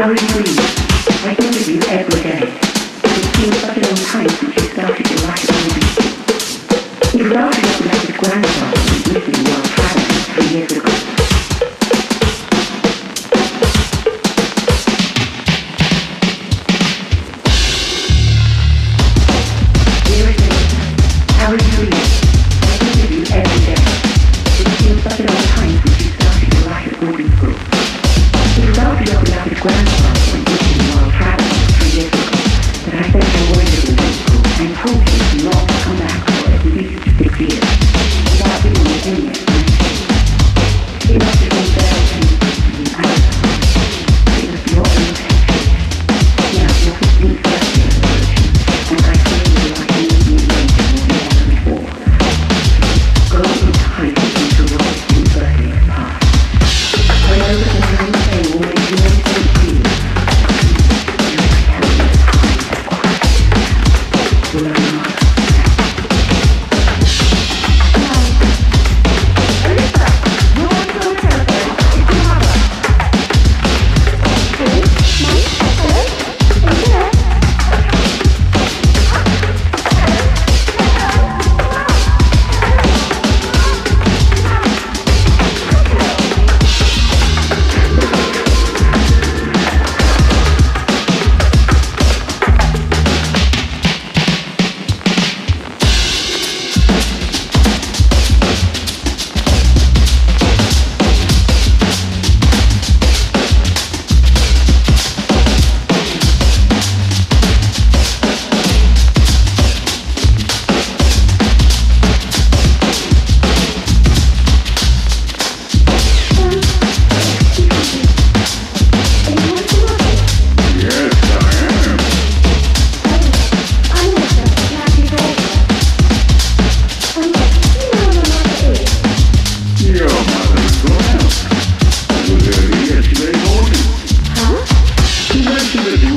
Going green, regularly every day. It seems such a long time That I think I wanted to do and not. Even